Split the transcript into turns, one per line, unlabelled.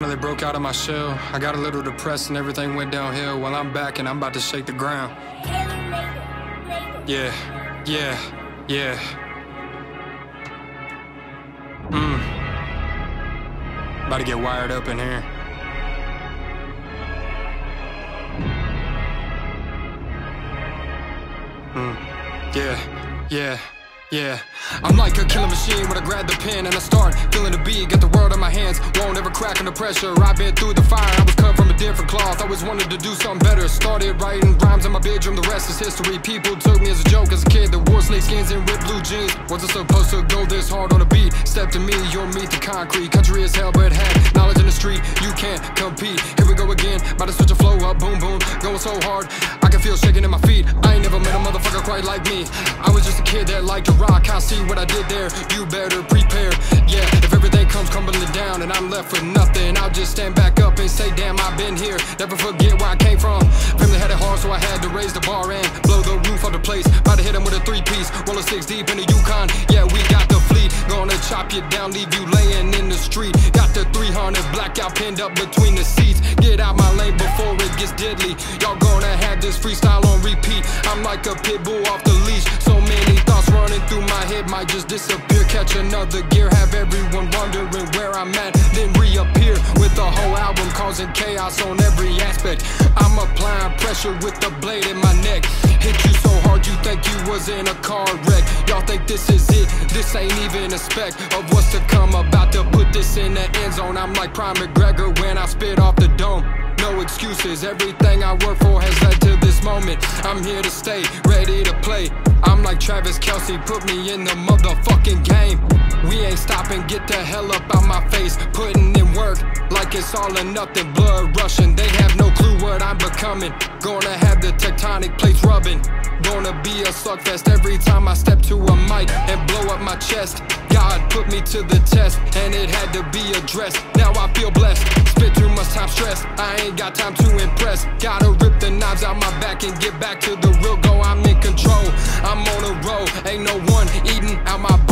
They broke out of my shell. I got a little depressed and everything went downhill. Well, I'm back and I'm about to shake the ground. Yeah, yeah, yeah. Mmm. About to get wired up in here. Mm. Yeah, yeah. Yeah, I'm like a killing machine when I grab the pen and I start feeling the beat. Get the hands, won't ever crack under pressure. I've been through the fire, I was cut from a different cloth. I always wanted to do something better. Started writing rhymes in my bedroom, the rest is history. People took me as a joke as a kid that wore snakeskins and ripped blue jeans. Wasn't supposed to go this hard on a beat. Step to me, you'll meet the concrete. Country is hell, but had knowledge in the street. You can't compete. Here we go again, about to switch a flow up, boom boom, going so hard. I can feel shaking in my feet. I ain't never met a motherfucker quite like me. I was just a kid that liked to rock. I see what I did there, you better prepare. Left with nothing, I'll just stand back up and say, damn, I've been here. Never forget where I came from. Family had it hard, so I had to raise the bar and blow the roof off the place. About to hit him with a three piece, roll a six deep in the Yukon. Yeah, we got the fleet. Gonna chop you down, leave you laying in the street. Got the 300 blackout pinned up between the seats. Get out my lane before it gets deadly. Y'all gonna have this freestyle on repeat. I'm like a pit bull off the leash. So many thoughts running through my might just disappear. Catch another gear, have everyone wondering where I'm at. Then reappear with the whole album, causing chaos on every aspect. I'm applying pressure with the blade in my neck. Hit you so hard you think you was in a car wreck. Y'all think this is it? This ain't even a speck of what's to come. About to put this in the end zone. I'm like Prime McGregor when I spit off the dome. No excuses, everything I work for has led to this moment. I'm here to stay, ready to play. Like Travis Kelce, put me in the motherfucking game. We ain't stopping, get the hell up out my face. Putting in work like it's all or nothing. Blood rushing, they have no clue what I'm becoming. Gonna have the tectonic plates rubbing. Gonna be a slugfest every time I step to a mic and blow up my chest. God put me to the test, and it had to be addressed. Now I feel blessed. Spit too I'm stressed, I ain't got time to impress. Gotta rip the knives out my back and get back to the real go. I'm in control, I'm on a roll, ain't no one eating out my